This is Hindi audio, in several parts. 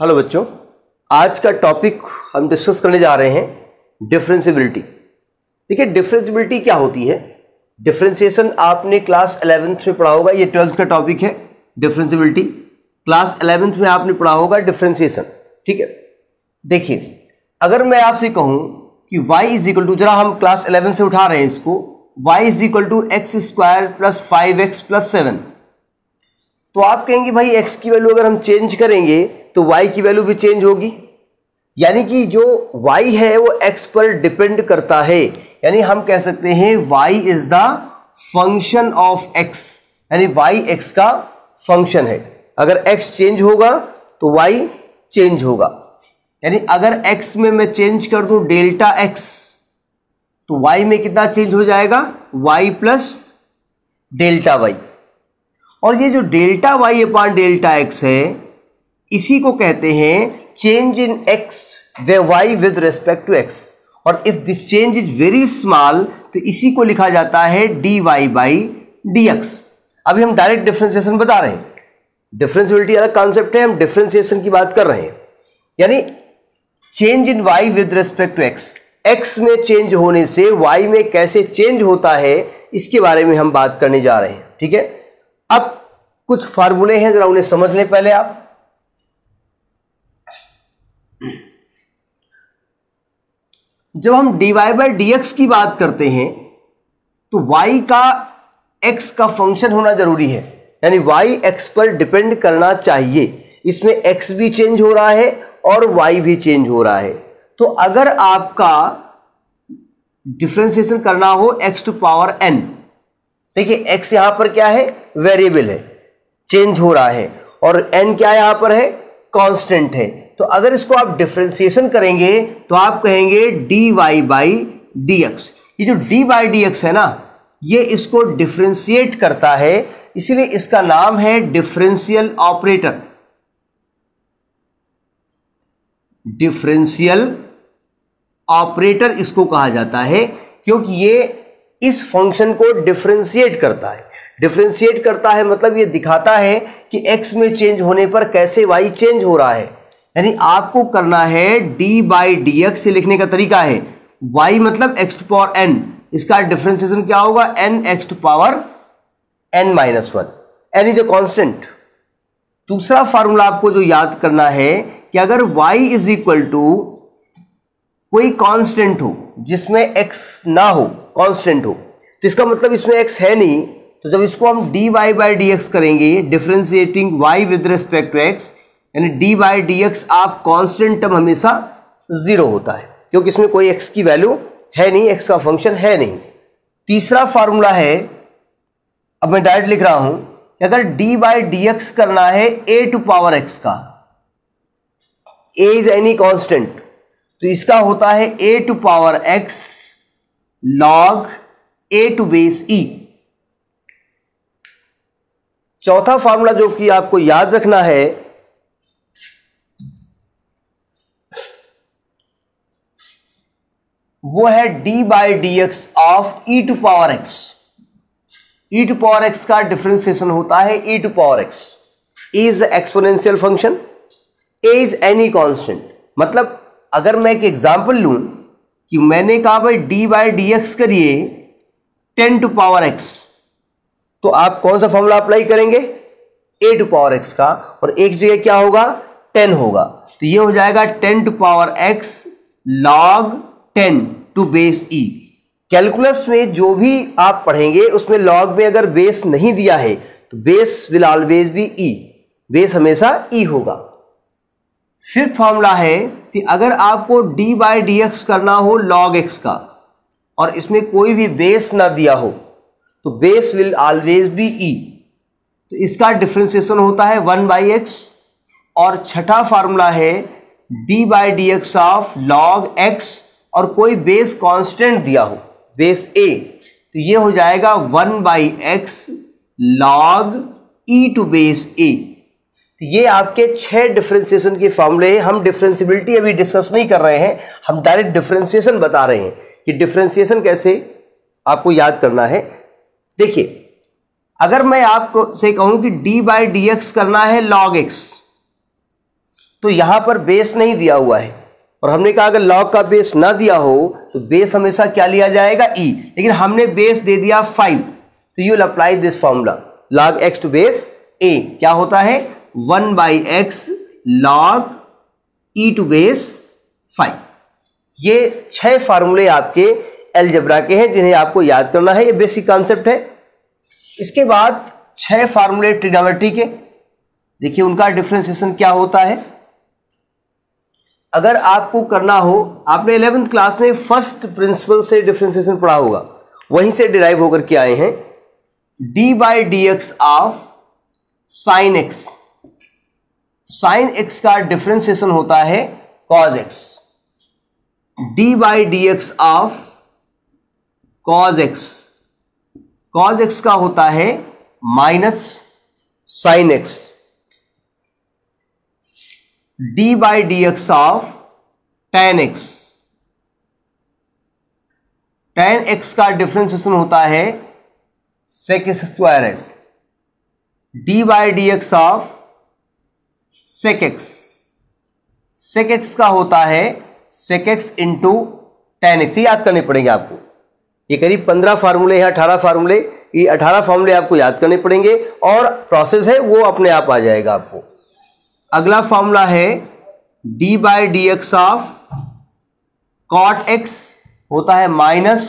हेलो बच्चों, आज का टॉपिक हम डिस्कस करने जा रहे हैं डिफरेंशियबिलिटी देखिए डिफ्रेंसिबिलिटी क्या होती है? डिफरेंशिएशन आपने क्लास इलेवेंथ में पढ़ा होगा, ये ट्वेल्थ का टॉपिक है डिफ्रेंसिबिलिटी क्लास इलेवेंथ में आपने पढ़ा होगा डिफरेंशिएशन ठीक है? देखिए, अगर मैं आपसे कहूँ कि y इज़ इक्वल टू जरा हम क्लास इलेवन से उठा रहे हैं इसको, y is equal to x square plus five x plus seven तो आप कहेंगे, भाई x की वैल्यू अगर हम चेंज करेंगे तो y की वैल्यू भी चेंज होगी। यानी कि जो y है, वो x पर डिपेंड करता है। यानी हम कह सकते हैं y is the function of x यानी y x का फ़ंक्शन है। अगर x चेंज होगा तो y चेंज होगा। यानी अगर x में मैं चेंज कर दूँ डेल्टा x तो y में कितना चेंज हो जाएगा? y प्लस डेल्टा वाई और ये जो delta y upon delta x है इसी को कहते हैं change in x way y with respect to x और if this change is very small तो इसी को लिखा जाता है d y by d x अभी हम डायरेक्ट डिफ्रेंसिएशन बता रहे हैं। डिफ्रेंसिबिलिटी अलग कॉन्सेप्ट है, हम डिफ्रेंसिएशन की बात कर रहे हैं। यानी change in y with respect to x x में चेंज होने से वाई में कैसे चेंज होता है, इसके बारे में हम बात करने जा रहे हैं। ठीक है? अब कुछ फार्मूले हैं, जरा उन्हें समझ लें पहले आप। जब हम वाई बाई डी की बात करते हैं तो y का x का फ़ंक्शन होना ज़रूरी है। यानी y x पर डिपेंड करना चाहिए। इसमें x भी चेंज हो रहा है और y भी चेंज हो रहा है। तो अगर आपका डिफ्रेंसिएशन करना हो x टू पावर n, देखिए x यहाँ पर क्या है? वेरिएबल है। चेंज हो रहा है। और n क्या यहाँ पर है? कांस्टेंट है। तो अगर इसको आप डिफ्रेंसिएशन करेंगे तो आप कहेंगे d y by d x ये जो डी बाई डी एक्स है ना, ये इसको डिफ्रेंशिएट करता है, इसीलिए इसका नाम है डिफरेंशियल ऑपरेटर डिफरेंशियल ऑपरेटर इसको कहा जाता है, क्योंकि ये इस फ़ंक्शन को डिफ्रेंशिएट करता है। डिफ्रेंशिएट करता है मतलब ये दिखाता है कि x में चेंज होने पर कैसे y चेंज हो रहा है। यानी आपको करना है डी बाई डी एक्स लिखने का तरीका है। वाई मतलब एक्स टू पावर एन इसका डिफ्रेंसिएशन क्या होगा? N x to power n minus one n is a constant दूसरा फार्मूला आपको जो याद करना है कि अगर y इज़ इक्वल टू कोई कांस्टेंट हो, जिसमें x ना हो कांस्टेंट हो तो इसका मतलब इसमें x है नहीं तो जब इसको हम d y by d x करेंगे differentiating y with respect to x यानी डी बाई डी एक्स आप कांस्टेंट टर्म हमेशा ज़ीरो होता है, क्योंकि इसमें कोई एक्स की वैल्यू है नहीं एक्स का फ़ंक्शन है नहीं। तीसरा फार्मूला है, अब मैं डायरेक्ट लिख रहा हूँ, कि अगर डी बाई डी एक्स करना है ए टू पावर एक्स का, a इज़ एनी कांस्टेंट तो इसका होता है a to power x log a to base e चौथा फार्मूला जो कि आपको याद रखना है वो है d by d x of e to power x e to power x का डिफ्रेंसिएशन होता है e to power x is exponential function a is any constant मतलब अगर मैं एक एग्जांपल लूँ कि मैंने कहा भाई d बाई डी एक्स करिए टेन टू पावर एक्स तो आप कौन सा फॉर्मूला अप्लाई करेंगे? ए टू पावर एक्स का, और एक जगह क्या होगा? टेन होगा। तो ये हो जाएगा ten to power x log ten to base e. Calculus में जो भी आप पढ़ेंगे, उसमें लॉग में अगर बेस नहीं दिया है तो base will always be e. Base हमेशा ई होगा। फिफ्थ फॉर्मूला है कि अगर आपको डी बाई डी एक्स करना हो लॉग एक्स का, और इसमें कोई भी बेस ना दिया हो तो base will always be e. तो इसका डिफ्रेंसिएशन होता है वन बाई एक्स, और छठा फार्मूला है d by d x of log x और कोई बेस कांस्टेंट दिया हो बेस ए तो ये हो जाएगा one by x log e to base a तो ये आपके छह डिफ्रेंसिएशन के फॉर्मूले हैं। हम डिफ्रेंसिबिलिटी अभी डिस्कस नहीं कर रहे हैं। हम डायरेक्ट डिफ्रेंसिएशन बता रहे हैं कि डिफ्रेंसिएशन कैसे आपको याद करना है। देखिए, अगर मैं आपको से कहूँ कि d बाई डी करना है लॉग एक्स तो यहाँ पर बेस नहीं दिया हुआ है। और हमने कहा, अगर लॉग का बेस ना दिया हो तो बेस हमेशा क्या लिया जाएगा? ई e. लेकिन हमने बेस दे दिया फाइव तो you apply this formula log x to base a क्या होता है? One by x log e to base five ये छह फार्मूले आपके एलजबरा के हैं, जिन्हें आपको याद करना है। ये बेसिक कॉन्सेप्ट है। इसके बाद छह फार्मूले ट्रिग्नोमेट्री के। देखिए, उनका डिफ्रेंसिएशन क्या होता है? अगर आपको करना हो, आपने इलेवेंथ क्लास में फ़र्स्ट प्रिंसिपल से डिफ्रेंसिएशन पढ़ा होगा। वहीं से डिराइव होकर के आए हैं। D by d x of sine x sine x का डिफ्रेंसिएशन होता है cos x d by d x of cos x cos x का होता है minus sine x d by d x of tan x tan x का डिफ्रेंसिएशन होता है sec square x d by d x of sec x sec x का होता है sec x into tan x याद करने पड़ेंगे आपको। ये करीब पंद्रह फार्मूले हैं, अठारह फार्मूले ये अठारह फार्मूले आपको याद करने पड़ेंगे और प्रोसेस है, वो अपने आप आ जाएगा आपको। अगला फॉर्मूला है d by d x of cot x होता है माइनस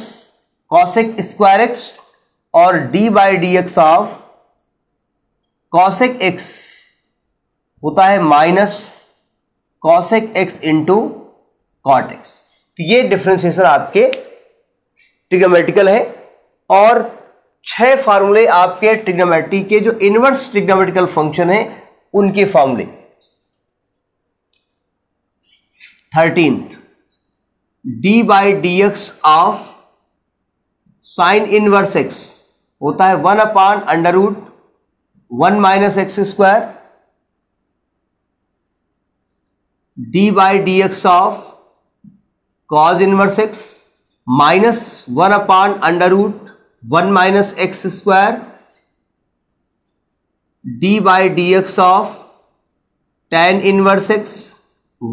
कॉसेक स्क्वायर एक्स और d by d x of cosec x होता है minus cosec x into cot x तो ये डिफ्रेंसिएशन आपके ट्रिग्नोमेट्रिकल है और छह फार्मूले आपके ट्रिग्नोमेट्री के जो इनवर्स ट्रिग्नोमेट्रिकल फ़ंक्शन है, उनके फॉर्मूले thirteenth d by d x of sine inverse x होता है one upon under root one minus x square d by d x of cos inverse x minus one upon under root one minus x square d by d x of tan inverse x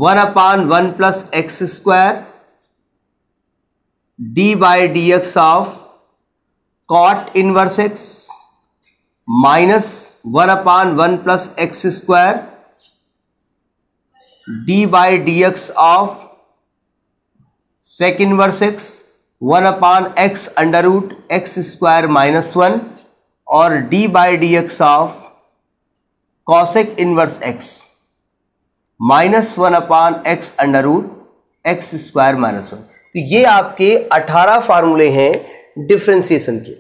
one upon one plus x square d by d x of cot inverse x minus one upon one plus x square d by d x of sec inverse x one upon x under root x square minus one और d by d x of cosec inverse x minus one upon x under root x square minus one. तो ये आपके 18 फार्मूले हैं डिफ्रेंसिएशन के।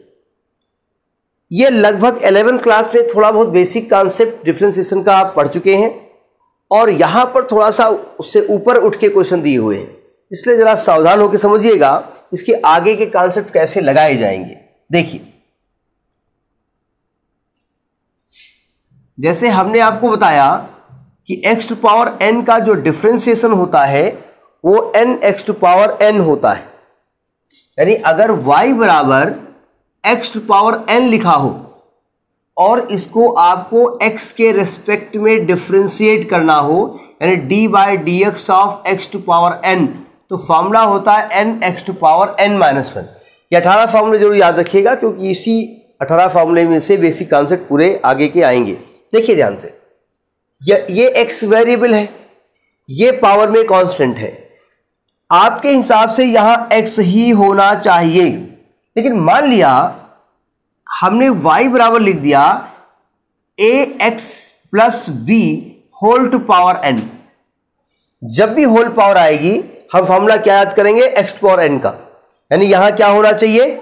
ये लगभग एलेवेंथ क्लास में थोड़ा बहुत बेसिक कॉन्सेप्ट डिफ्रेंसिएशन का आप पढ़ चुके हैं और यहाँ पर थोड़ा सा उससे ऊपर उठ के क्वेश्चन दिए हुए हैं। इसलिए ज़रा सावधान होकर समझिएगा इसके आगे के कॉन्सेप्ट कैसे लगाए जाएँगे। देखिए। जैसे हमने आपको बताया कि एक्स टू पावर एन का जो डिफ्रेंसिएशन होता है, वो n x to power n होता है। यानी अगर y बराबर एक्स टू पावर एन लिखा हो, और इसको आपको x के रेस्पेक्ट में डिफ्रेंशिएट करना हो, यानी d by d x of x to power n तो फॉर्मूला होता है n x to power n minus one ये अठारह फॉर्मूले ज़रूर याद रखिएगा, क्योंकि इसी अठारह फॉर्मूले में से बेसिक कॉन्सेप्ट पूरे आगे के आएँगे। देखिए ध्यान से। ये एक्स वेरिएबल है। ये पावर में कांस्टेंट है। आपके हिसाब से यहाँ एक्स ही होना चाहिए। लेकिन मान लिया, हमने वाई बराबर लिख दिया a x plus b whole to power n जब भी होल पावर आएगी, हम फॉर्मूला क्या याद करेंगे? एक्स टू पावर एन का। यानी यहाँ क्या होना चाहिए?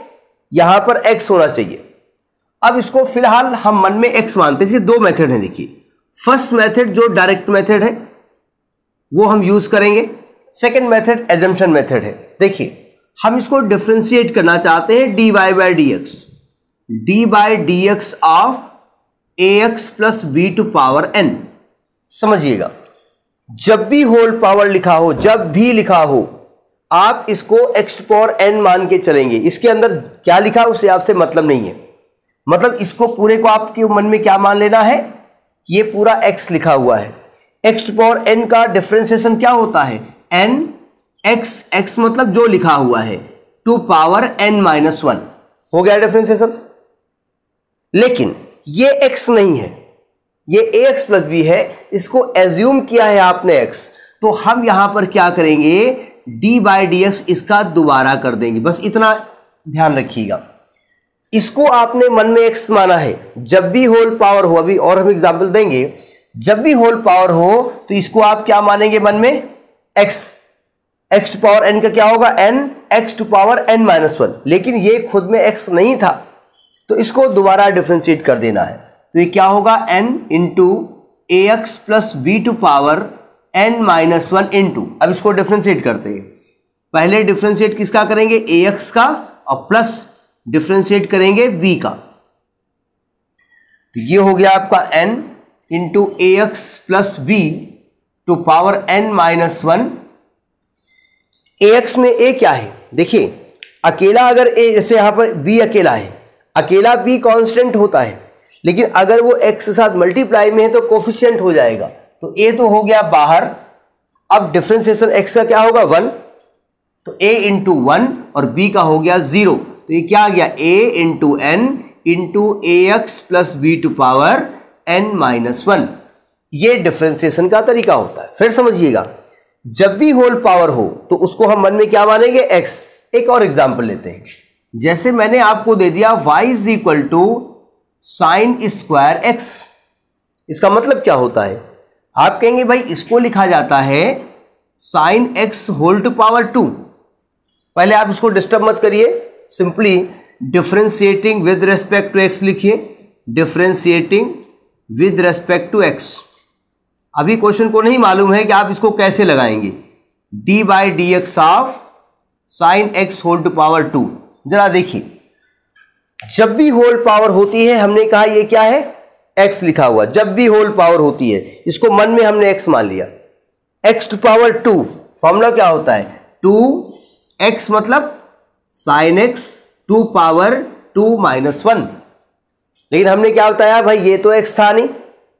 यहाँ पर एक्स होना चाहिए। अब इसको फ़िलहाल हम मन में एक्स मानते हैं। इसके दो मेथड हैं, देखिए। फ़र्स्ट मेथड जो डायरेक्ट मेथड है, वो हम यूज़ करेंगे। सेकेंड मेथड एजम्पन मेथड है। देखिए, हम इसको डिफ्रेंशिएट करना चाहते हैं d y by d x d by d x of a x plus b to power n समझिएगा, जब भी होल पावर लिखा हो, जब भी लिखा हो, आप इसको एक्स टू पावर एन मान के चलेंगे। इसके अंदर क्या लिखा उससे आपसे मतलब नहीं है। मतलब इसको पूरे को आपके मन में क्या मान लेना है? ये पूरा x लिखा हुआ है। एक्स टू पावर एन का डिफ्रेंसिएशन क्या होता है? एन एक्स एक्स मतलब जो लिखा हुआ है। To power n minus one हो गया डिफ्रेंसिएशन लेकिन ये एक्स नहीं है। ये ए एक्स प्लस बी है। इसको एज्यूम किया है आपने एक्स तो हम यहाँ पर क्या करेंगे? डी बाई डी एक्स इसका दोबारा कर देंगे। बस इतना ध्यान रखिएगा। इसको आपने मन में एक्स माना है, जब भी होल पावर हो, अभी और हम एग्ज़ाम्पल देंगे, जब भी होल पावर हो तो इसको आप क्या मानेंगे मन में? X x to power n का क्या होगा? N x to power n minus one लेकिन ये खुद में एक्स नहीं था तो इसको दोबारा डिफ्रेंशिएट कर देना है। तो ये क्या होगा? N into a x plus b to power n minus one into अब इसको डिफ्रेंशिएट करते हैं। पहले डिफ्रेंशिएट किसका करेंगे? ए एक्स का और प्लस डिफ्रेंशिएट करेंगे बी का। तो ये हो गया आपका n into a x plus b to power n minus one a x में a क्या है? देखिए, अकेला अगर a, जैसे यहाँ पर b अकेला है, अकेला b कांस्टेंट होता है, लेकिन अगर वो x के साथ मल्टीप्लाई में है तो कोफिशियंट हो जाएगा। तो a तो हो गया बाहर, अब डिफ्रेंसिएशन x का क्या होगा? वन तो a इंटू वन और b का हो गया ज़ीरो तो ये क्या आ गया? A into n into a x plus b to power n minus one ये डिफ्रेंसिएशन का तरीका होता है। फिर समझिएगा, जब भी होल पावर हो तो उसको हम मन में क्या मानेंगे? X. एक और एग्जांपल लेते हैं। जैसे मैंने आपको दे दिया, y is equal to sine square x इसका मतलब क्या होता है? आप कहेंगे, भाई, इसको लिखा जाता है sine x whole to power two पहले आप इसको डिस्टर्ब मत करिए। Simply differentiating with respect to x लिखिए। Differentiating with respect to x अभी क्वेश्चन को नहीं मालूम है कि आप इसको कैसे लगाएँगे। D by d x of sine x whole to power two जरा देखिए। जब भी होल पावर होती है, हमने कहा ये क्या है? एक्स लिखा हुआ। जब भी होल पावर होती है, इसको मन में हमने एक्स मान लिया। X to power two formula क्या होता है? टू एक्स मतलब sine x to power two minus one. लेकिन हमने क्या बताया भाई, ये तो एक्स था नहीं,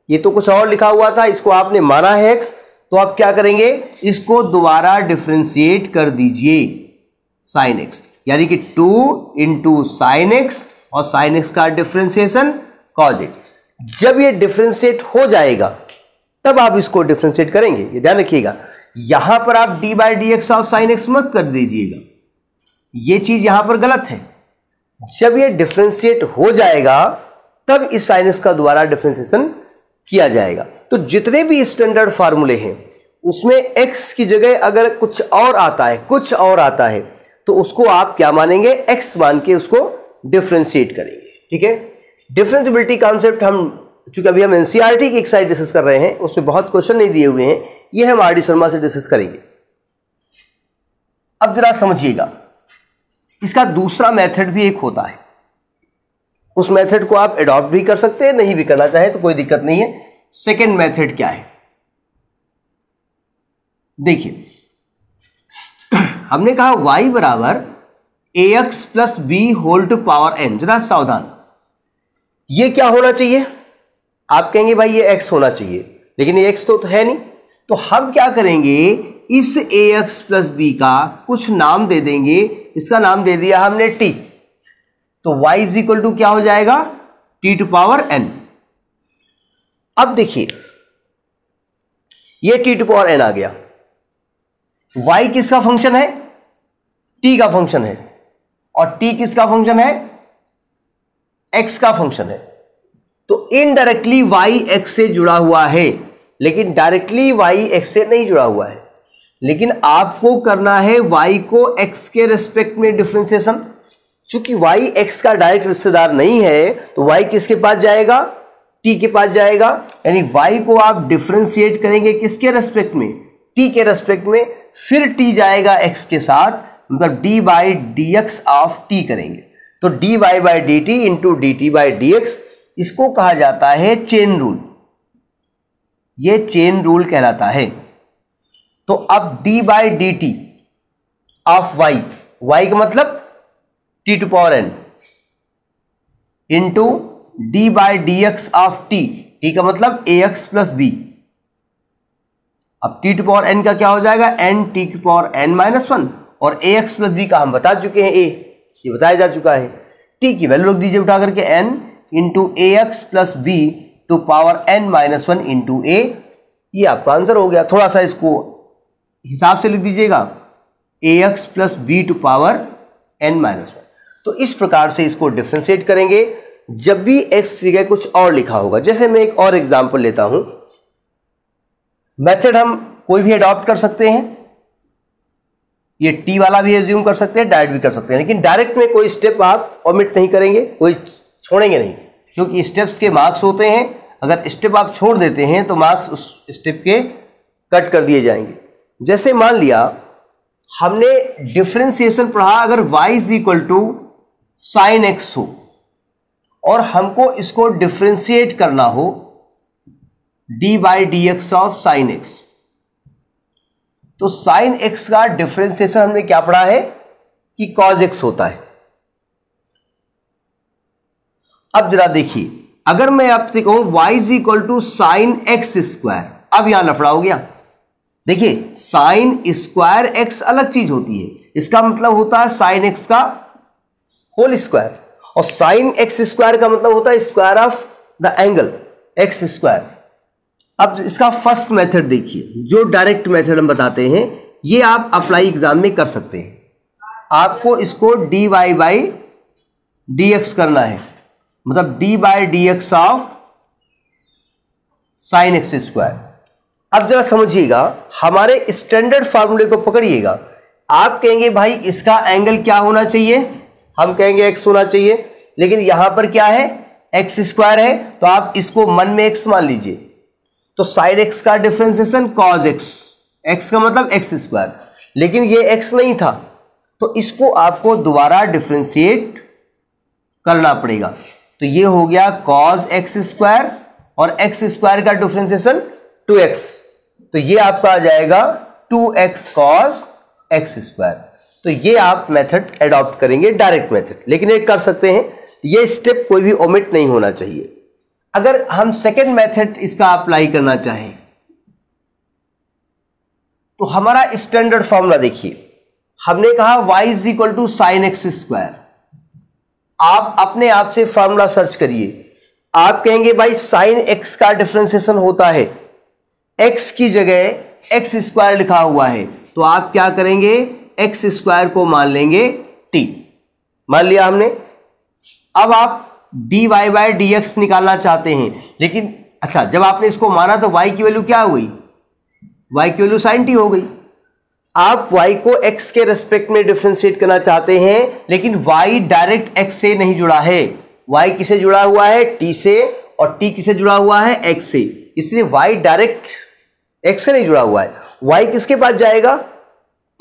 ये तो कुछ और लिखा हुआ था, इसको आपने माना है एक्स तो आप क्या करेंगे, इसको दोबारा डिफ्रेंशिएट कर दीजिए साइन एक्स यानी कि टू इंटू साइन एक्स और साइन एक्स का डिफ्रेंसिएशन कॉज एक्स जब ये डिफ्रेंशिएट हो जाएगा, तब आप इसको डिफ्रेंशिएट करेंगे। ये ध्यान रखिएगा, यहाँ पर आप d by d x of sine x मत कर दीजिएगा। ये चीज़ यहाँ पर गलत है। जब ये डिफ्रेंशिएट हो जाएगा, तब इस साइनस का द्वारा डिफ्रेंसिएशन किया जाएगा। तो जितने भी स्टैंडर्ड फार्मूले हैं, उसमें x की जगह अगर कुछ और आता है, कुछ और आता है तो उसको आप क्या मानेंगे? X मान के उसको डिफ्रेंशिएट करेंगे। ठीक है? डिफ्रेंसिबिलिटी कॉन्सेप्ट हम, चूँकि अभी हम एनसीईआरटी की एक साइड डिस्कस कर रहे हैं, उसमें बहुत क्वेश्चन नहीं दिए हुए हैं। ये हम आर डी शर्मा से डिस्कस करेंगे। अब जरा समझिएगा। इसका दूसरा मेथड भी एक होता है। उस मेथड को आप एडॉप्ट भी कर सकते हैं नहीं भी करना चाहे तो कोई दिक्कत नहीं है। सेकेंड मेथड क्या है? देखिए हमने कहा y बराबर a x plus b whole to power n जरा सावधान। ये क्या होना चाहिए? आप कहेंगे भाई ये x होना चाहिए। लेकिन ये x तो, तो है नहीं। तो हम क्या करेंगे? इस ए एक्स प्लस बी का कुछ नाम दे देंगे इसका नाम दे दिया हमने टी तो y इज़ इक्वल टू क्या हो जाएगा? टी टू पावर n अब देखिए, ये टी टू पावर एन आ गया। y किसका फ़ंक्शन है? t का फ़ंक्शन है। और t किसका फ़ंक्शन है? x का फ़ंक्शन है। तो इनडायरेक्टली y x से जुड़ा हुआ है, लेकिन डायरेक्टली y x से नहीं जुड़ा हुआ है। लेकिन आपको करना है y को x के रेस्पेक्ट में डिफ्रेंसिएशन चूँकि y x का डायरेक्ट रिश्तेदार नहीं है तो y किसके पास जाएगा? T के पास जाएगा। यानी y को आप डिफ्रेंशिएट करेंगे किसके रेस्पेक्ट में? T के रेस्पेक्ट में। फिर t जाएगा x के साथ मतलब d by d x of t करेंगे। तो d y by d t into d t by d x इसको कहा जाता है चेन रूल ये चेन रूल कहलाता है। तो अब d by d t of y y का मतलब t to power n into d by d x of t t का मतलब ए एक्स प्लस बी अब टी टू पावर एन का क्या हो जाएगा? N t to power n minus one और ए एक्स प्लस बी का हम बता चुके हैं ए ये बताया जा चुका है। टी की वैल्यू रख दीजिए उठा करके n into a x plus b to power n minus one into a ये आपका आंसर हो गया। थोड़ा सा इसको हिसाब से लिख दीजिएगा a x plus b to power n minus one तो इस प्रकार से इसको डिफ्रेंशिएट करेंगे। जब भी एक्स जगह कुछ और लिखा होगा। जैसे मैं एक और एग्जांपल लेता हूँ। मेथड हम कोई भी अडॉप्ट कर सकते हैं। ये टी वाला भी एज्यूम कर सकते हैं डायरेक्ट भी कर सकते हैं। लेकिन डायरेक्ट में कोई स्टेप आप ऑमिट नहीं करेंगे, कोई छोड़ेंगे नहीं। क्योंकि स्टेप्स के मार्क्स होते हैं। अगर स्टेप आप छोड़ देते हैं तो मार्क्स उस स्टेप के कट कर दिए जाएँगे। जैसे मान लिया, हमने डिफ्रेंसिएशन पढ़ा अगर y is equal to sine x हो, और हमको इसको डिफ्रेंशिएट करना हो d by d x of sine x तो साइन एक्स का डिफ्रेंसिएशन हमने क्या पढ़ा है? कि कॉज एक्स होता है। अब जरा देखिए, अगर मैं आपसे कहूँ y is equal to sine x square अब यहाँ लफड़ा हो गया। देखिए साइन स्क्वायर एक्स अलग चीज़ होती है। इसका मतलब होता है साइन एक्स का होल स्क्वायर और साइन एक्स स्क्वायर का मतलब होता है square of the angle x square अब इसका फ़र्स्ट मेथड देखिए, जो डायरेक्ट मेथड हम बताते हैं, ये आप अप्लाई एग्ज़ाम में कर सकते हैं। आपको इसको d y by d x करना है। मतलब d by d x of sine x square अब जरा समझिएगा, हमारे स्टैंडर्ड फार्मूले को पकड़िएगा। आप कहेंगे, भाई, इसका एंगल क्या होना चाहिए? हम कहेंगे एक्स होना चाहिए। लेकिन यहाँ पर क्या है? एक्स स्क्वायर है तो आप इसको मन में एक्स मान लीजिए। तो साइड एक्स का डिफ्रेंसिएशन कॉज एक्स एक्स का मतलब एक्स स्क्वायर लेकिन ये एक्स नहीं था। तो इसको आपको दोबारा डिफ्रेंशिएट करना पड़ेगा। तो ये हो गया कॉज एक्स स्क्वायर और एक्स स्क्वायर का डिफ्रेंसिएशन टू एक्स तो ये आपका आ जाएगा two x cos x square तो ये आप मेथड एडॉप्ट करेंगे डायरेक्ट मेथड लेकिन एक कर सकते हैं, ये स्टेप कोई भी ओमिट नहीं होना चाहिए। अगर हम सेकेंड मेथड इसका अप्लाई करना चाहें तो हमारा स्टैंडर्ड फॉर्मूला देखिए। हमने कहा y is equal to sine x square आप अपने आप से फॉर्मूला सर्च करिए। आप कहेंगे, भाई साइन एक्स का डिफ्रेंसिएशन होता है। X की जगह एक्स स्क्वायर लिखा हुआ है। तो आप क्या करेंगे? एक्स स्क्वायर को मान लेंगे t मान लिया हमने? अब आप d y by d x निकालना चाहते हैं, लेकिन अच्छा जब आपने इसको माना तो y की वैल्यू क्या हो गई y की वैल्यू साइन टी हो गई। आप y को x के रेस्पेक्ट में डिफ्रेंशिएट करना चाहते हैं, लेकिन y डायरेक्ट x से नहीं जुड़ा है। y किसे जुड़ा हुआ है? T से, और t किसे जुड़ा हुआ है? X से। इसलिए y डायरेक्ट x से नहीं जुड़ा हुआ है। Y किसके पास जाएगा?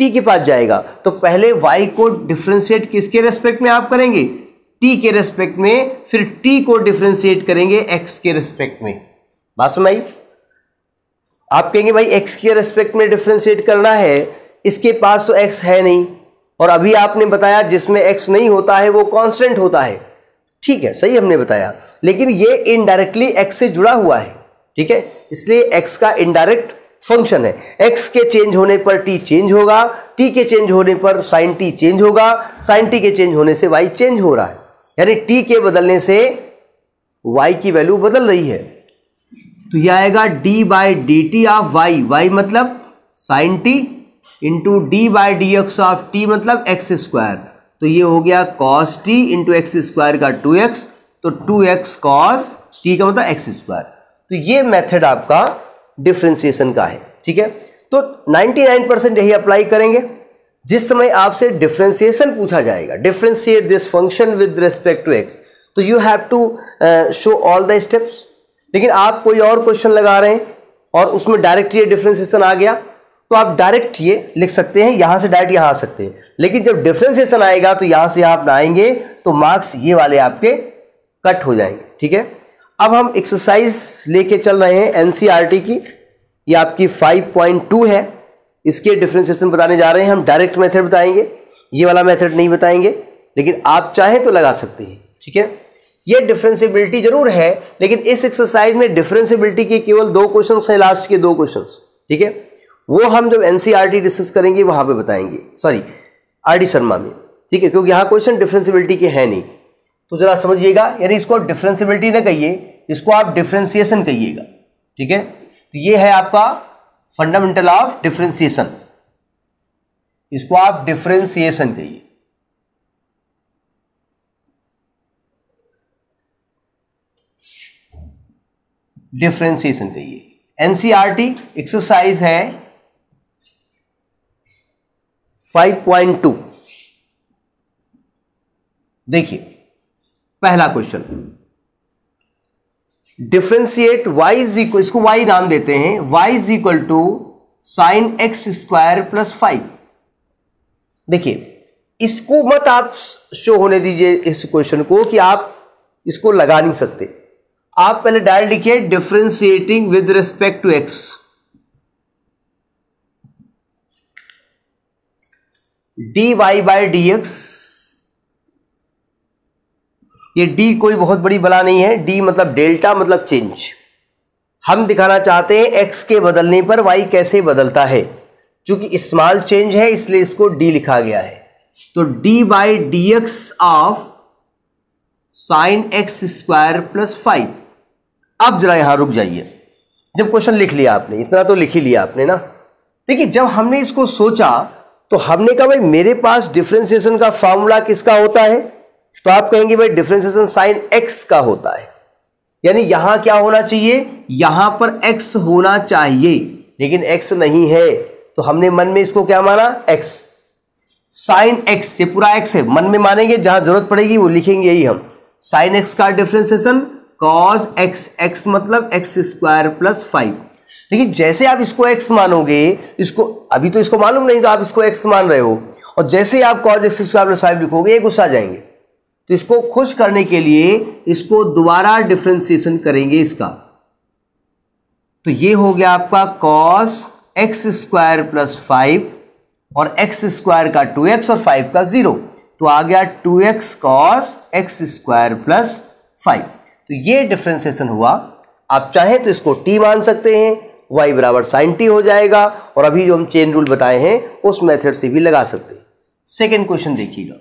T के पास जाएगा। तो पहले y को डिफ्रेंशिएट किसके रेस्पेक्ट में आप करेंगे? T के रेस्पेक्ट में, फिर t को डिफ्रेंशिएट करेंगे x के रेस्पेक्ट में। बात समझ आप कहेंगे, भाई, x के रेस्पेक्ट में डिफ्रेंशिएट करना है। इसके पास तो x है नहीं। और अभी आपने बताया, जिसमें x नहीं होता है, वो कांस्टेंट होता है। ठीक है, सही हमने बताया। लेकिन ये इनडायरेक्टली x से जुड़ा हुआ है। ठीक है? इसलिए x का इनडायरेक्ट फ़ंक्शन है। x के चेंज होने पर t चेंज होगा, t के चेंज होने पर साइन t चेंज होगा साइन t के चेंज होने से y चेंज हो रहा है। यानी t के बदलने से y की वैल्यू बदल रही है। तो यह आएगा d by d t of y y मतलब sine t into d by d x of t मतलब एक्स स्क्वायर तो ये हो गया cos t into x square का टू एक्स तो टू एक्स कॉस टी का मतलब एक्स स्क्वायर तो ये मेथड आपका डिफ्रेंसिएशन का है, ठीक है? तो 99 परसेंट यही अप्लाई करेंगे। जिस समय आपसे डिफ्रेंसिएशन पूछा जाएगा differentiate this function with respect to x तो you have to show all the steps लेकिन आप कोई और क्वेश्चन लगा रहे हैं और उसमें डायरेक्ट ये डिफ्रेंसिएशन आ गया तो आप डायरेक्ट ये लिख सकते हैं, यहाँ से डायरेक्ट यहाँ आ सकते हैं। लेकिन जब डिफ्रेंसिएशन आएगा तो यहाँ से आप ना आएँगे तो मार्क्स ये वाले आपके कट हो जाएँगे, ठीक है? अब हम एक्सरसाइज लेके चल रहे हैं एनसीईआरटी की। ये आपकी 5.2 है। इसके डिफ्रेंसिएशन बताने जा रहे हैं। हम डायरेक्ट मेथड बताएँगे। ये वाला मेथड नहीं बताएँगे। लेकिन आप चाहें तो लगा सकते हैं। ठीक है? ये डिफ्रेंसिबिलिटी ज़रूर है, लेकिन इस एक्सरसाइज में डिफ्रेंसिबिलिटी के केवल दो क्वेश्चन हैं लास्ट के दो क्वेश्चन ठीक है? वो हम जब एनसीईआरटी डिस्कस करेंगे, वहाँ पे बताएँगे। सॉरी आर डी शर्मा में। ठीक है? क्योंकि यहाँ क्वेश्चन डिफ्रेंसिबिलिटी के हैं नहीं। तो जरा समझिएगा, यानी इसको डिफ्रेंसिबिलिटी ना कहिए। इसको आप डिफ्रेंसिएशन कहिएगा, ठीक है? तो ये है आपका फंडामेंटल ऑफ़ डिफ्रेंसिएशन इसको आप डिफ्रेंसिएशन कहिए। डिफ्रेंसिएशन कहिए। एनसीआरटी एक्सरसाइज है 5.2 देखिए, पहला question differentiate y is equal इसको y नाम देते हैं, y is equal to sine x square plus five देखिए, इसको मत आप शो होने दीजिए इस क्वेश्चन को कि आप इसको लगा नहीं सकते। आप पहले डायरेक्ट लिखिए differentiating with respect to x d y by d x ये डी कोई बहुत बड़ी बला नहीं है। डी मतलब डेल्टा मतलब चेंज। हम दिखाना चाहते हैं एक्स के बदलने पर वाई कैसे बदलता है। क्योंकि स्मॉल चेंज है, इसलिए इसको डी लिखा गया है। तो d by d x of sine x square plus five अब जरा यहाँ रुक जाइए। जब क्वेश्चन लिख लिया आपने, इतना तो लिख ही लिया आपने ना। देखिए, जब हमने इसको सोचा तो हमने कहा, भाई, मेरे पास डिफ्रेंसिएशन का फॉर्मूला किसका होता है? तो आप कहेंगे, भाई डिफ्रेंसिएशन साइन एक्स का होता है। यानी यहाँ क्या होना चाहिए? यहाँ पर एक्स होना चाहिए, लेकिन एक्स नहीं है। तो हमने मन में इसको क्या माना? एक्स साइन एक्स ये पूरा एक्स है। मन में मानेंगे, जहाँ ज़रूरत पड़ेगी, वो लिखेंगे यही हम। साइन एक्स का डिफ्रेंसिएशन कॉज एक्स एक्स मतलब एक्स स्क्वायर प्लस फाइव लेकिन जैसे आप इसको एक्स मानोगे, इसको, अभी तो इसको मालूम नहीं तो आप इसको एक्स मान रहे हो। और जैसे ही आप cos x square plus five लिखोगे, ये गुस्सा जाएँगे। तो इसको खुश करने के लिए इसको दोबारा डिफ्रेंसिएशन करेंगे इसका। तो ये हो गया आपका cos x square plus five और एक्स स्क्वायर का टू एक्स और फाइव का ज़ीरो तो आ गया two x cos x square plus five तो ये डिफ्रेंसिएशन हुआ। आप चाहें तो इसको टी मान सकते हैं वाई बराबर साइन टी हो जाएगा और अभी जो हम चेन रूल बताए हैं, उस मेथड से भी लगा सकते हैं। सेकेंड क्वेश्चन देखिएगा।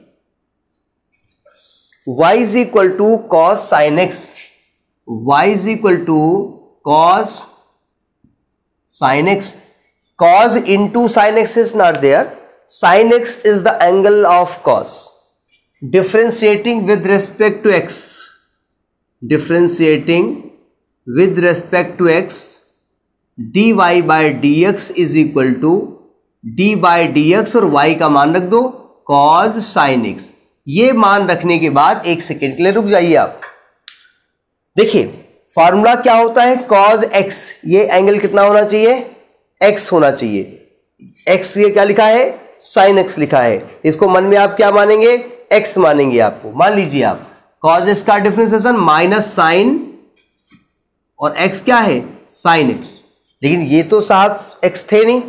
Y is equal to cos sine x y is equal to cos sine x cos into sine x is not there sine x is the angle of cos differentiating with respect to x differentiating to x d y by d x is equal to d by d x और वाई का मान रख दो. कॉज साइन एक्स ये मान रखने के बाद एक सेकेंड के लिए रुक जाइए आप। देखिए फॉर्मूला क्या होता है? कॉज एक्स ये एंगल कितना होना चाहिए? एक्स होना चाहिए। एक्स ये क्या लिखा है? साइन एक्स लिखा है। इसको मन में आप क्या मानेंगे? एक्स मानेंगे आपको। मान लीजिए आप कॉज एक्स का डिफ्रेंसिएशन माइनस साइन और एक्स क्या है? साइन एक्स लेकिन ये तो साफ़ एक्स थे नहीं,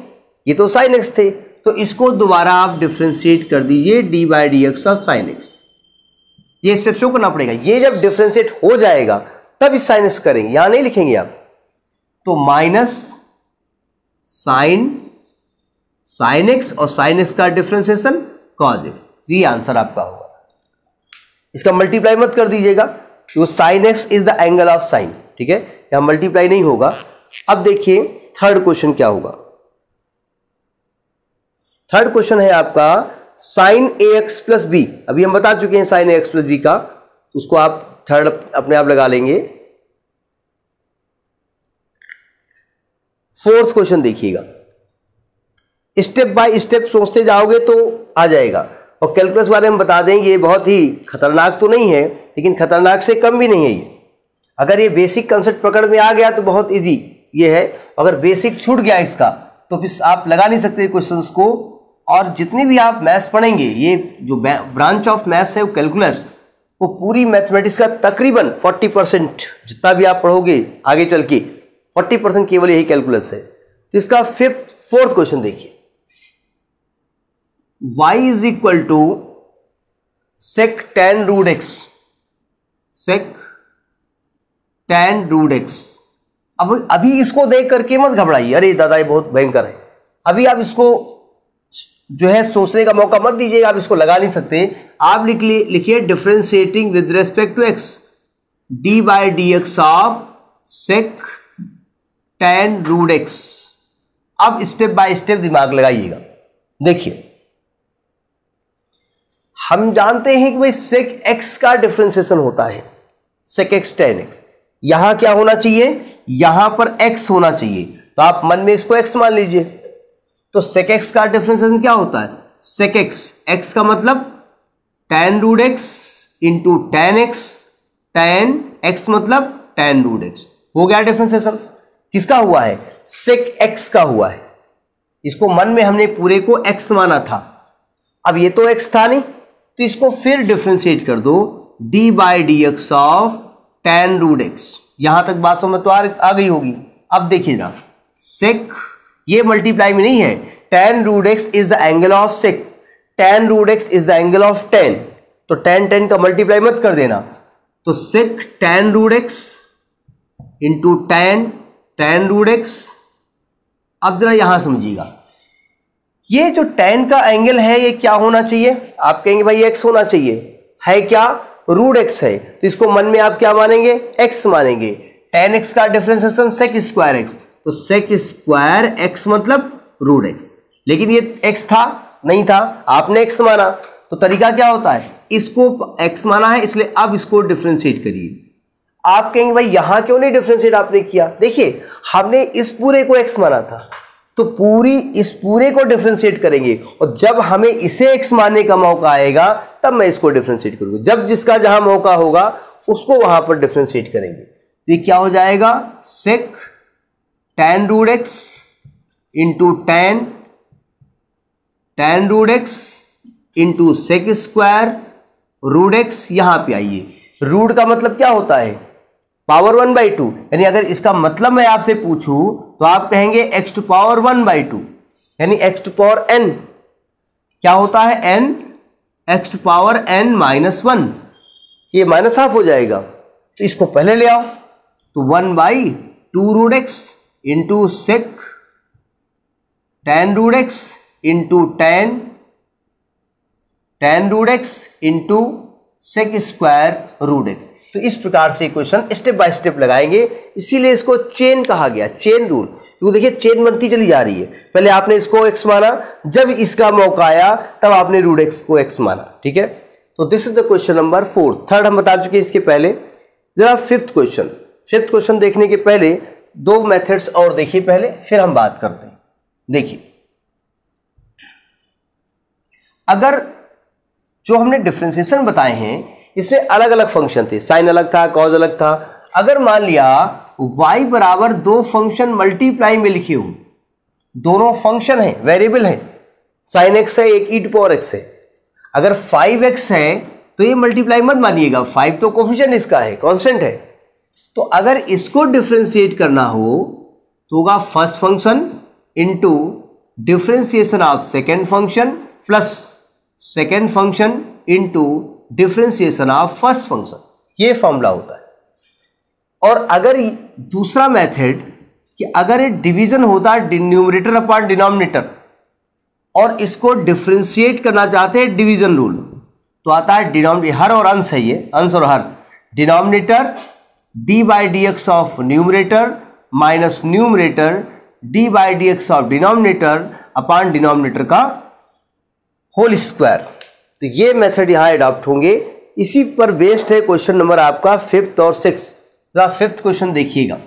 ये तो साइन एक्स थे। तो इसको दोबारा आप डिफ्रेंशिएट कर दीजिए d by d x of sine x ये स्टेप शो करना पड़ेगा। ये जब डिफ्रेंशिएट हो जाएगा, तब इस साइन एक्स करेंगे। यहाँ नहीं लिखेंगे आप। तो माइनस साइन साइन एक्स और साइन एक्स का डिफ्रेंसिएशन कॉज एक्स ये आंसर आपका होगा। इसका मल्टीप्लाई मत कर दीजिएगा वो sine x is the angle of sine ठीक है? यहाँ मल्टीप्लाई नहीं होगा। अब देखिए थर्ड क्वेश्चन क्या होगा? थर्ड क्वेश्चन है आपका sine a x plus b अभी हम बता चुके हैं sine a x plus b का उसको आप थर्ड अपने आप लगा लेंगे। फोर्थ क्वेश्चन देखिएगा। स्टेप बाय स्टेप सोचते जाओगे तो आ जाएगा। और कैलकुलस बारे में बता दें, ये बहुत ही खतरनाक तो नहीं है, लेकिन खतरनाक से कम भी नहीं है ये। अगर ये बेसिक कंसेप्ट पकड़ में आ गया तो बहुत इजी ये है। अगर बेसिक छूट गया इसका तो फिर आप लगा नहीं सकते क्वेश्चंस को। और जितने भी आप मैथ्स पढ़ेंगे, ये जो ब्रांच ऑफ़ मैथ्स है, वो कैलकुलस वो पूरी मैथमेटिक्स का तकरीबन 40 परसेंट जितना भी आप पढ़ोगे आगे चल के 40 परसेंट केवल यही कैलकुलस है। तो इसका फिफ्थ फोर्थ क्वेश्चन देखिए। y is equal to sec tan root x sec tan root x अब, अभी इसको देख करके मत घबराइए। अरे दादा, ये बहुत भयंकर है। अभी आप इसको जो है, सोचने का मौका मत दीजिएगा आप इसको लगा नहीं सकते। आप लिख लिखिए differentiating with respect to x d by d x of sec tan root x अब स्टेप बाय स्टेप दिमाग लगाइएगा। देखिए, हम जानते हैं कि भाई सेक एक्स का डिफ्रेंसिएशन होता है। सेक एक्स टेन एक्स यहाँ क्या होना चाहिए? यहाँ पर एक्स होना चाहिए। तो आप मन में इसको एक्स मान लीजिए। तो सेक एक्स का डिफ्रेंसिएशन क्या होता है? सेक एक्स एक्स का मतलब tan root x into tan x tan x मतलब टेन रूड एक्स हो गया डिफ्रेंसिएशन किसका हुआ है? सेक एक्स का हुआ है। इसको मन में हमने पूरे को एक्स माना था। अब ये तो एक्स था नहीं। तो इसको फिर डिफ्रेंशिएट कर दो। D by d x of tan root x यहाँ तक बात समझ तो आ गई होगी। अब देखिए ना। सेक ये मल्टीप्लाई में नहीं है। Tan root x is the angle of sec tan root x is the angle of tan तो टेन टेन का मल्टीप्लाई मत कर देना। तो sec tan root x into tan tan root x अब जरा यहाँ समझिएगा। ये जो टेन का एंगल है, ये क्या होना चाहिए? आप कहेंगे, भाई एक्स होना चाहिए। है क्या? रूड एक्स है। तो इसको मन में आप क्या मानेंगे? एक्स मानेंगे। टेन एक्स का डिफ्रेंसिएशन सेक स्क्वायर एक्स तो सेक स्क्वायर एक्स मतलब रूट एक्स लेकिन ये एक्स था, नहीं था, आपने एक्स माना। तो तरीका क्या होता है? इसको एक्स माना है, इसलिए अब इसको डिफ्रेंशिएट करिए। आप कहेंगे, भाई, यहाँ क्यों नहीं डिफ्रेंशिएट आपने किया? देखिए, हमने इस पूरे को एक्स माना था तो पूरी, इस पूरे को डिफ्रेंशिएट करेंगे। और जब हमें इसे एक्स मानने का मौका आएगा, तब मैं इसको डिफ्रेंशिएट करूँगा। जब जिसका जहाँ मौका होगा, उसको वहाँ पर डिफ्रेंशिएट करेंगे। तो ये क्या हो जाएगा? Sec tan root x into tan tan root x into sec square root x यहाँ पे आइए। रूड का मतलब क्या होता है? पावर वन बाई टू यानी अगर इसका मतलब मैं आपसे पूछूँ तो आप कहेंगे x to power one by two यानी एक्स टू पावर एन क्या होता है n x to power n minus one ये माइनस हाफ़ हो जाएगा। तो इसको पहले ले आओ। तो one by two root x into sec tan root x into tan tan root x into sec square root x तो इस प्रकार से क्वेश्चन स्टेप बाय स्टेप लगाएँगे। इसीलिए इसको चेन कहा गया चेन रूल क्योंकि देखिए चेन बनती चली जा रही है। पहले आपने इसको एक्स माना, जब इसका मौका आया, तब आपने रूट एक्स को एक्स माना, ठीक है? तो this is the question number fourth third हम बता चुके इसके पहले। जरा फिफ्थ क्वेश्चन फिफ्थ क्वेश्चन देखने के पहले दो मेथड्स और देखिए पहले, फिर हम बात करते हैं। देखिए, अगर जो हमने डिफ्रेंसिएशन बताए हैं, इसमें अलग अलग फ़ंक्शन थे। साइन अलग था कॉज अलग था। अगर मान लिया, y बराबर दो फ़ंक्शन मल्टीप्लाई में लिखे हो दोनों फ़ंक्शन है वेरिएबल है। साइन एक्स है, एक ई टू पावर एक्स है। अगर फाइव एक्स है तो ये मल्टीप्लाई मत मानिएगा। फाइव तो कोफिशियंट इसका है कांस्टेंट है। तो अगर इसको डिफ्रेंशिएट करना हो तो होगा first function into differentiation of second function plus second function into differentiation of first function ये फॉर्मूला होता है। और अगर दूसरा मेथड कि अगर ये डिवीज़न होता है न्यूमरेटर अपॉन डिनोमिनेटर और इसको डिफ्रेंशिएट करना चाहते हैं डिवीज़न रूल तो आता है डिनोमिनेटर हर और अंश है ये, अंश और हर। Denominator d by d x of numerator minus numerator d by d x of denominator upon denominator का होल स्क्वायर तो ये मेथड यहाँ एडॉप्ट होंगे। इसी पर बेस्ड है क्वेश्चन नंबर आपका फिफ्थ और सिक्स जरा फिफ्थ क्वेश्चन देखिएगा।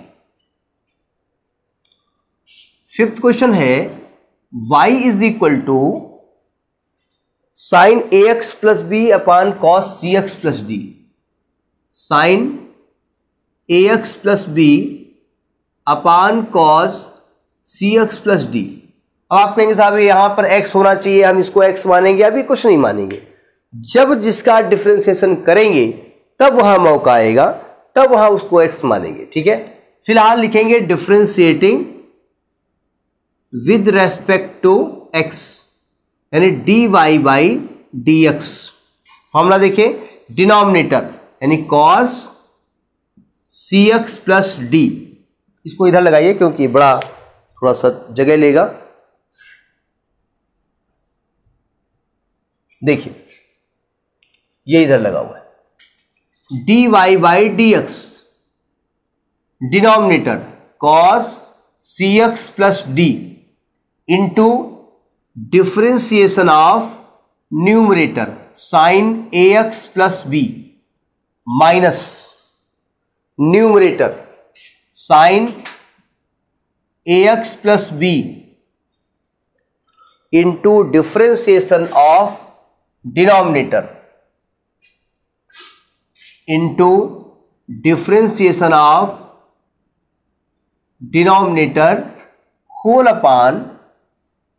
फिफ्थ क्वेश्चन है, y is equal to sine a x plus b upon cos c x plus d sine a x plus b upon cos c x plus d अब आप कहेंगे साहब यहाँ पर x होना चाहिए, हम इसको x मानेंगे, अभी कुछ नहीं मानेंगे। जब जिसका डिफ्रेंसिएशन करेंगे, तब वहाँ मौका आएगा, तब वहाँ उसको x मानेंगे, ठीक है? फ़िलहाल लिखेंगे differentiating with respect to x, यानी d y by d x formula देखिए, डिनोमिनेटर, यानी cos c x plus d इसको इधर लगाइए क्योंकि बड़ा थोड़ा सा जगह लेगा। देखिए, ये इधर लगा हुआ है। D y by d x denominator cos c x plus d into differentiation of numerator sine a x plus b minus numerator. Sine a x plus b into differentiation of denominator into differentiation of denominator whole upon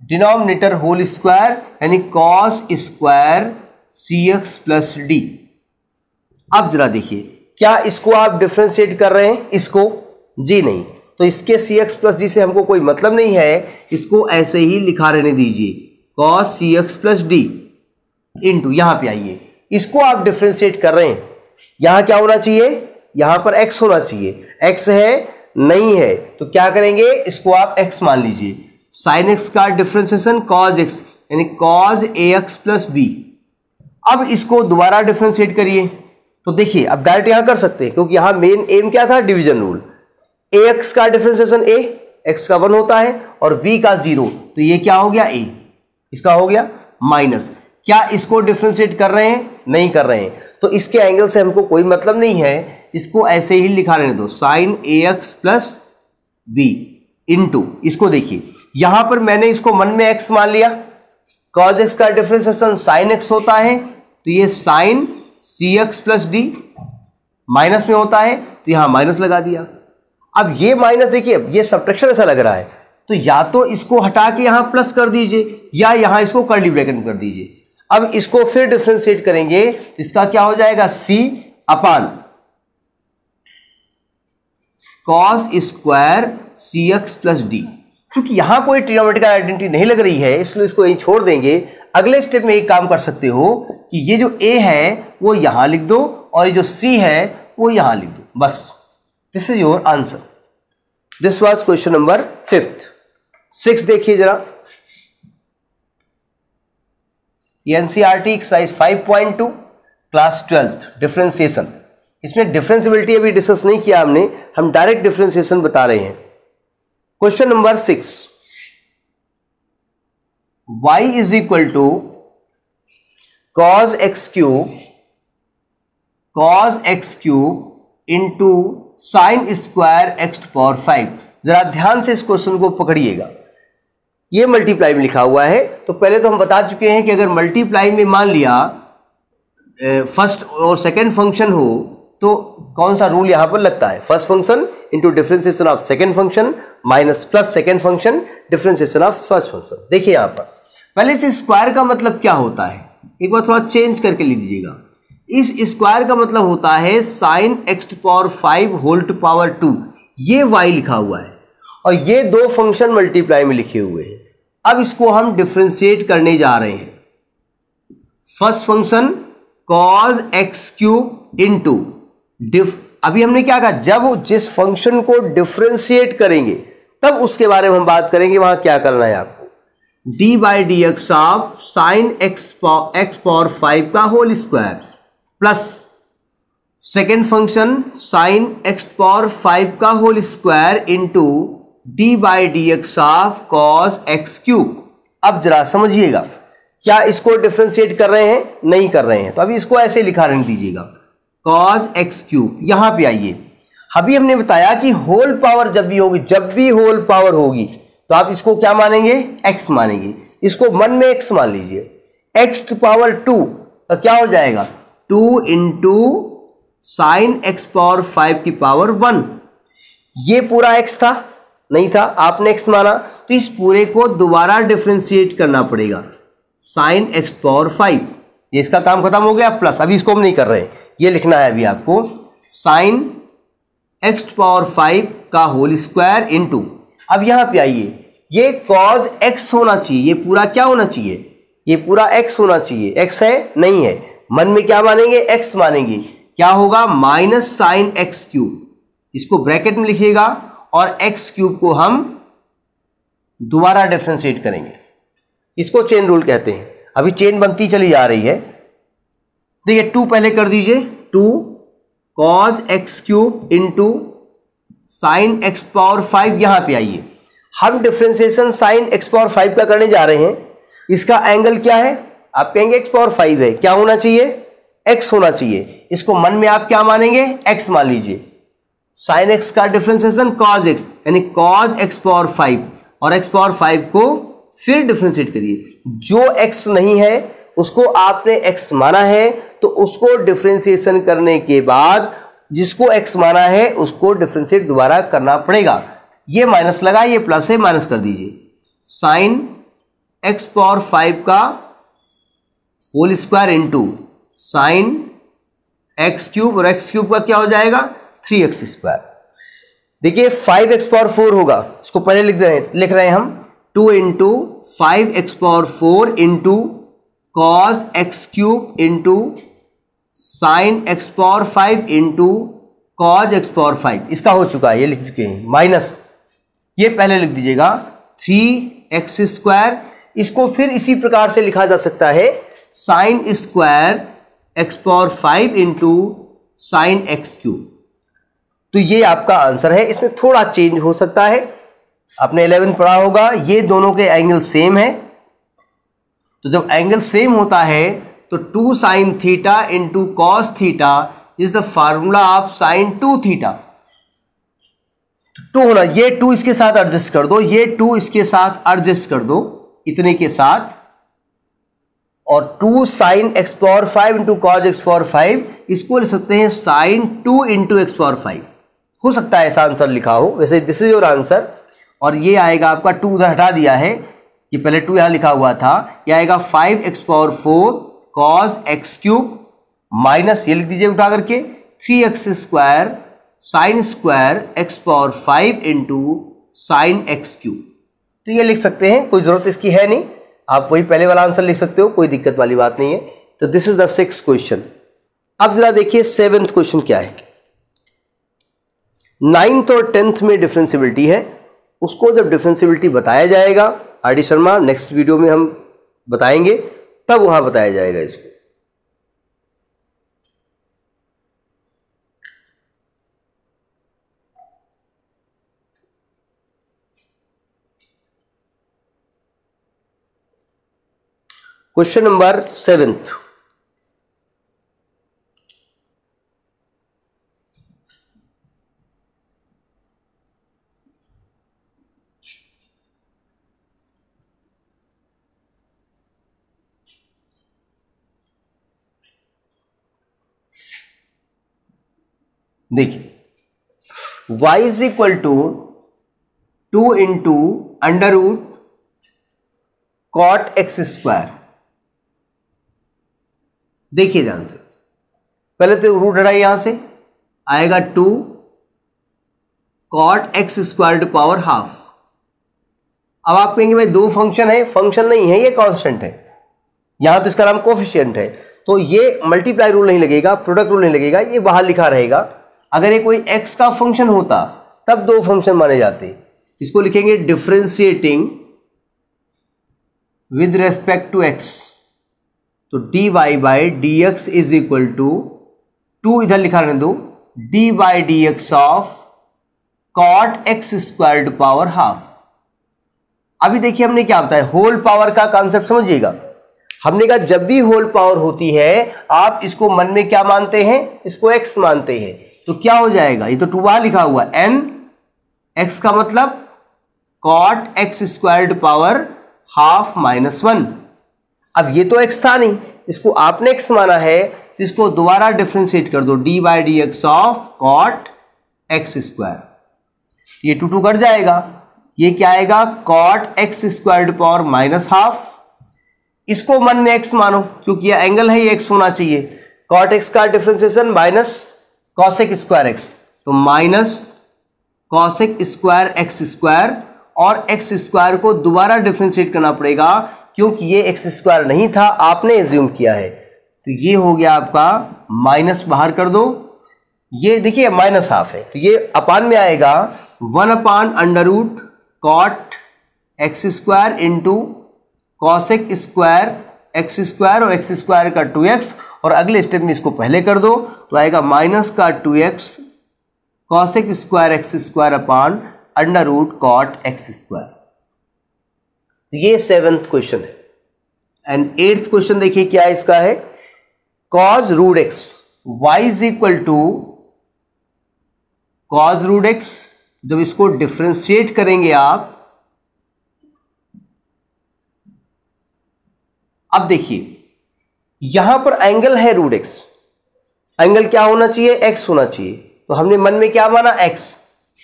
denominator whole square यानी cos square c x plus d अब जरा देखिए। क्या इसको आप डिफ्रेंशिएट कर रहे हैं? इसको? जी नहीं। तो इसके सी एक्स प्लस डी से हमको कोई मतलब नहीं है। इसको ऐसे ही लिखा रहने दीजिए। Cos c x plus d into यहाँ पर आइए। इसको आप डिफ्रेंशिएट कर रहे हैं। यहाँ क्या होना चाहिए? यहाँ पर एक्स होना चाहिए। एक्स है, नहीं है। तो क्या करेंगे? इसको आप एक्स मान लीजिए। साइन एक्स का डिफ्रेंसिएशन कॉज एक्स यानी cos a x plus b अब इसको दोबारा डिफ्रेंशिएट करिए। तो देखिए अब डायरेक्ट यहाँ कर सकते हैं, क्योंकि यहाँ मेन एम क्या था? डिवीज़न रूल ए एक्स का डिफ्रेंसिएशन ए एक्स का वन होता है, और बी का ज़ीरो तो ये क्या हो गया? ए इसका हो गया माइनस क्या इसको डिफ्रेंशिएट कर रहे हैं? नहीं कर रहे हैं. तो इसके एंगल से हमको कोई मतलब नहीं है। इसको ऐसे ही लिखा रहने दो. Sine a x plus b into इसको देखिए. यहाँ पर मैंने इसको मन में एक्स मान लिया. कॉज एक्स का डिफ्रेंसिएशन साइन एक्स होता है. तो ये sine c x plus d minus में होता है तो यहाँ माइनस लगा दिया। अब ये माइनस देखिए ये सब्ट्रैक्शन ऐसा लग रहा है तो या तो इसको हटा के यहाँ प्लस कर दीजिए, या यहाँ इसको कर्ली ब्रैकेट में कर दीजिए। अब इसको फिर डिफ्रेंशिएट करेंगे तो इसका क्या हो जाएगा? C upon cos square c x plus d क्योंकि यहाँ कोई ट्रिग्नोमेट्रिकल आइडेंटिटी नहीं लग रही है, इसलिए इसको यहीं छोड़ देंगे। अगले स्टेप में एक काम कर सकते हो कि ये जो ए है, वो यहाँ लिख दो, और ये जो सी है, वो यहाँ लिख दो। बस this is your answer this was question number fifth six देखिए जरा। NCERT exercise 5.2 class twelfth differentiation इसमें डिफ्रेंसिबिलिटी अभी डिस्कस नहीं किया हमने, हम डायरेक्ट डिफ्रेंसिएशन बता रहे हैं। Question number six y is equal to cos x cube cos x cube into sine square x power five जरा ध्यान से इस क्वेश्चन को पकड़िएगा। ये मल्टीप्लाई में लिखा हुआ है तो पहले तो हम बता चुके हैं कि अगर मल्टीप्लाई में मान लिया फ़र्स्ट और सेकंड फ़ंक्शन हो तो कौन सा रूल यहाँ पर लगता है? First function into differentiation of second function minus plus second function differentiation of first function देखिए यहाँ पर। पहले से स्क्वायर का मतलब क्या होता है? एक बार थोड़ा चेंज करके लिख दीजिएगा इस स्क्वायर का मतलब होता है sine x to power five whole to power two ये वाई लिखा हुआ है। और ये दो फ़ंक्शन मल्टीप्लाई में लिखे हुए हैं। अब इसको हम डिफ्रेंशिएट करने जा रहे हैं। First function cos x cube into diff अभी हमने क्या कहा? जब जिस फ़ंक्शन को डिफ्रेंशिएट करेंगे, तब उसके बारे में हम बात करेंगे, वहाँ क्या करना है आपको? D by d x of sine x x power five का whole square plus second function sine x power five का whole square into d by d x of cos x cube अब जरा समझिएगा, क्या इसको डिफ्रेंशिएट कर रहे हैं? नहीं कर रहे हैं। तो अभी इसको ऐसे लिखा रहने दीजिएगा। कॉस एक्स क्यूब यहाँ पे आइए। अभी हमने बताया कि होल पावर जब भी होगी, जब भी होल पावर होगी तो आप इसको क्या मानेंगे? एक्स मानेंगे। इसको मन में एक्स मान लीजिए। एक्स पावर टू तो क्या हो जाएगा? Two into sine x power five की पावर वन ये पूरा एक्स था? नहीं था। आपने एक्स माना। तो इस पूरे को दोबारा डिफ्रेंशिएट करना पड़ेगा। साइन एक्स पावर फाइव ये इसका काम खत्म हो गया। प्लस अभी इसको हम नहीं कर रहे। ये लिखना है अभी आपको साइन एक्स पावर फाइव का होल स्क्वायर इंटू अब यहाँ पे आइए, ये कॉज एक्स होना चाहिए, ये पूरा क्या होना चाहिए? ये पूरा एक्स होना चाहिए एक्स है? नहीं है। मन में क्या मानेंगे? एक्स मानेंगे। क्या होगा? माइनस साइन एक्स क्यूब इसको ब्रैकेट में लिखिएगा और एक्स क्यूब को हम दोबारा डिफ्रेंशिएट करेंगे। इसको चेन रूल कहते हैं। अभी चेन बनती चली जा रही है। देखिए टू पहले कर दीजिए। Two cos x cube into sine x power five यहाँ पे आइए। हम differentiation sine x power five का करने जा रहे हैं। इसका एंगल क्या है? आप कहेंगे एक्स पावर फाइव है। क्या होना चाहिए? एक्स होना चाहिए। इसको मन में आप क्या मानेंगे? एक्स मान लीजिए। साइन एक्स का डिफ्रेंसिएशन कॉज एक्स यानी कॉज एक्स पावर फाइव और एक्स पावर फाइव को फिर डिफ्रेंशिएट करिए। जो एक्स नहीं है उसको आपने एक्स माना है तो उसको डिफ्रेंसिएशन करने के बाद जिसको एक्स माना है, उसको डिफ्रेंशिएट दोबारा करना पड़ेगा। ये माइनस लगा ये प्लस है माइनस कर दीजिए। साइन एक्स पावर फाइव का whole square into sine x cube और एक्स क्यूब का क्या हो जाएगा? थ्री एक्स स्क्वायर देखिए फाइव एक्स पावर फोर होगा। इसको पहले लिख रहे हैं, लिख रहे हैं हम। Two into five x power four into cos x cube into sine x power five into cos x power five इसका हो चुका है, ये लिख चुके हैं। माइनस, ये पहले लिख दीजिएगा। थ्री एक्स स्क्वायर, इसको फिर इसी प्रकार से लिखा जा सकता है। Sine square x power five into sine x cube तो ये आपका आंसर है। इसमें थोड़ा चेंज हो सकता है। आपने इलेवेंथ पढ़ा होगा। ये दोनों के एंगल सेम है। तो जब एंगल सेम होता है तो two sine theta into cos theta is the formula of sine two theta two होना, ये टू इसके साथ एडजस्ट कर दो, ये टू इसके साथ एडजस्ट कर दो, इतने के साथ। और two sine x power five into cos x power five इसको लिख सकते हैं sine two into x power five हो सकता है ऐसा आंसर लिखा हो, वैसे दिस इज़ योर आंसर और ये आएगा आपका टू उधर हटा दिया है ये पहले टू यहाँ लिखा हुआ था। ये आएगा five x power four cos x cube minus ये लिख दीजिए उठा करके three x square sine square x power five into sine x cube तो ये लिख सकते हैं, कोई ज़रूरत इसकी है नहीं। आप वही पहले वाला आंसर लिख सकते हो, कोई दिक्कत वाली बात नहीं है। तो this is the six question अब जरा देखिए सेवेंथ क्वेश्चन क्या है। नाइन्थ और टेंथ में डिफ्रेंसिबिलिटी है। उसको जब डिफ्रेंसिबिलिटी बताया जाएगा R D Sharma next video में हम बताएँगे, तब वहाँ बताया जाएगा इसको। क्वेश्चन नंबर सेवेंथ देखिए, y is equal to two into under root cot x square देखिए ध्यान से। पहले तो रूट हटाइए यहाँ से। आएगा two cot x square to power half अब आप कहेंगे, भाई, दो फ़ंक्शन है। फ़ंक्शन नहीं है, ये कांस्टेंट है। यहाँ तो इसका नाम कोफिशियंट है। तो ये मल्टीप्लाई रूल नहीं लगेगा प्रोडक्ट रूल नहीं लगेगा, ये बाहर लिखा रहेगा। अगर ये कोई एक्स का फ़ंक्शन होता, तब दो फ़ंक्शन माने जाते। इसको लिखेंगे differentiating with respect to x तो d y by d x is equal to two इधर लिखा रहने दो। D by d x of cot x square power half अभी देखिए हमने क्या बताया होल पावर का कॉन्सेप्ट समझिएगा। हमने कहा जब भी होल पावर होती है, आप इसको मन में क्या मानते हैं? इसको एक्स मानते हैं। तो क्या हो जाएगा? ये तो टू बार लिखा हुआ एन एक्स का मतलब cot x squared power half minus one अब ये तो एक्स था नहीं। इसको आपने एक्स माना है तो इसको दोबारा डिफ्रेंशिएट कर दो। D by d x of cot x square ये टू टू कट जाएगा। ये क्या आएगा? Cot x squared power minus half इसको मन में एक्स मानो, क्योंकि ये एंगल है, ये एक्स होना चाहिए। कॉट एक्स का differentiation minus cosec square x तो minus cosec square x square और एक्स स्क्वायर को दोबारा डिफ्रेंशिएट करना पड़ेगा, क्योंकि ये एक्स स्क्वायर नहीं था, आपने एज्यूम किया है। तो ये हो गया आपका माइनस बाहर कर दो। ये देखिए माइनस हाफ़ है। तो ये अपान में आएगा। One upon under root cot x square into cosec square x square और एक्स स्क्वायर का टू एक्स और अगले स्टेप में इसको पहले कर दो तो आएगा माइनस का two x cosec square x square upon under root cot x square तो ये सेवेंथ क्वेश्चन है. एंड एट्थ क्वेश्चन देखिए क्या इसका है? Cos root x y is equal to cos root x जब इसको डिफ्रेंशिएट करेंगे आप, अब देखिए यहाँ पर एंगल है रूट एक्स एंगल क्या होना चाहिए? एक्स होना चाहिए। तो हमने मन में क्या माना? एक्स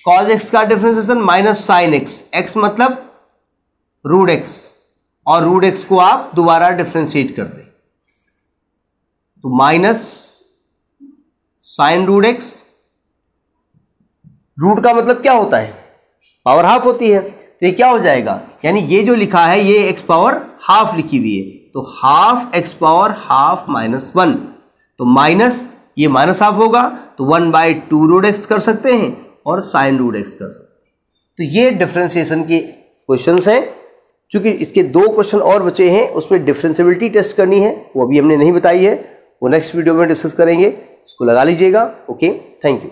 कॉज एक्स का differentiation minus sine x x मतलब रूट एक्स और रूट एक्स को आप दोबारा डिफ्रेंशिएट कर दें। तो minus sine root x root का मतलब क्या होता है? पावर हाफ़ होती है। तो ये क्या हो जाएगा? यानी ये जो लिखा है, ये एक्स पावर हाफ़ लिखी हुई है। तो half x power half minus one तो माइनस ये माइनस हाफ़ होगा तो one by two root x कर सकते हैं और साइन रूट एक्स कर सकते हैं। तो ये डिफ्रेंसिएशन के क्वेश्चंस हैं। चूँकि इसके दो क्वेश्चन और बचे हैं, उसमें डिफ्रेंसिबिलिटी टेस्ट करनी है, वो अभी हमने नहीं बताई है। वो नेक्स्ट वीडियो में डिस्कस करेंगे। इसको लगा लीजिएगा ओके थैंक यू